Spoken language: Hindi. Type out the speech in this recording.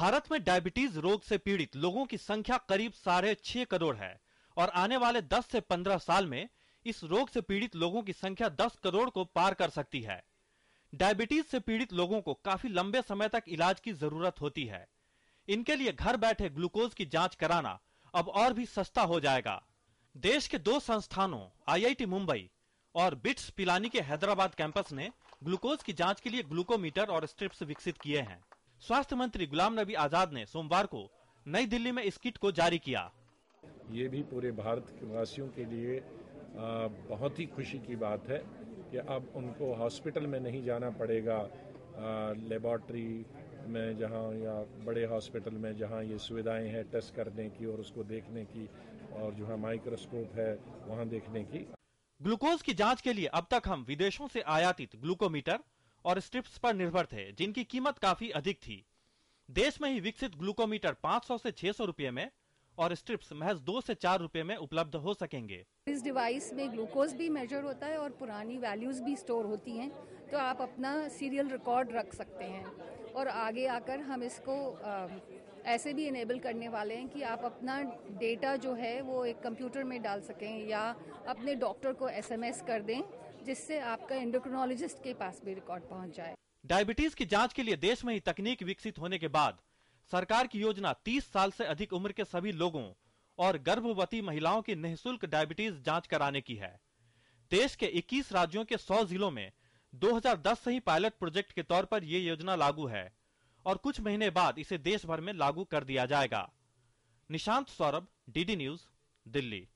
भारत में डायबिटीज़ रोग से पीड़ित लोगों की संख्या करीब साढ़े छह करोड़ है और आने वाले 10 से 15 साल में इस रोग से पीड़ित लोगों की संख्या 10 करोड़ को पार कर सकती है। डायबिटीज़ से पीड़ित लोगों को काफ़ी लंबे समय तक इलाज की ज़रूरत होती है। इनके लिए घर बैठे ग्लूकोज की जाँच कराना अब और भी सस्ता हो जाएगा। देश के दो संस्थानों, आईआईटी मुंबई और बिट्स पिलानी के हैदराबाद कैंपस ने ग्लूकोज की जाँच के लिए ग्लूकोमीटर और स्ट्रिप्स विकसित किए हैं। स्वास्थ्य मंत्री गुलाम नबी आज़ाद ने सोमवार को नई दिल्ली में इस किट को जारी किया। ये भी पूरे भारत वासियों के लिए बहुत ही खुशी की बात है कि अब उनको हॉस्पिटल में नहीं जाना पड़ेगा लेबॉर्ट्री में जहाँ या बड़े हॉस्पिटल में जहाँ ये सुविधाएँ हैं टेस्ट करने की और उसको देखने की और जो है माइक्रोस्कोप है वहाँ देखने की। ग्लूकोज की जाँच के लिए अब तक हम विदेशों से आयातित ग्लूकोमीटर और स्ट्रिप्स पर निर्भर थे जिनकी कीमत काफ़ी अधिक थी। देश में ही विकसित ग्लूकोमीटर 500 से 600 रुपए में और स्ट्रिप्स महज दो से चार रुपए में उपलब्ध हो सकेंगे। इस डिवाइस में ग्लूकोज भी मेजर होता है और पुरानी वैल्यूज़ भी स्टोर होती हैं तो आप अपना सीरियल रिकॉर्ड रख सकते हैं। और आगे आकर हम इसको आ, ऐसे भी इनेबल करने वाले हैं कि आप अपना डेटा जो है वो एक कंप्यूटर में डाल सकें या अपने डॉक्टर को एसएमएस कर दें। जिससे आपका एंडोक्रोनोलॉजिस्ट के पास भी रिकॉर्ड पहुँच जाए। डायबिटीज़ की जाँच के लिए देश में ही तकनीक विकसित होने के बाद सरकार की योजना 30 साल से अधिक उम्र के सभी लोगों और गर्भवती महिलाओं की निःशुल्क डायबिटीज़ जाँच कराने की है। देश के 21 राज्यों के 100 जिलों में 2010 से ही पायलट प्रोजेक्ट के तौर पर यह योजना लागू है और कुछ महीने बाद इसे देश भर में लागू कर दिया जाएगा। Nishant Saurabh DD news Delhi.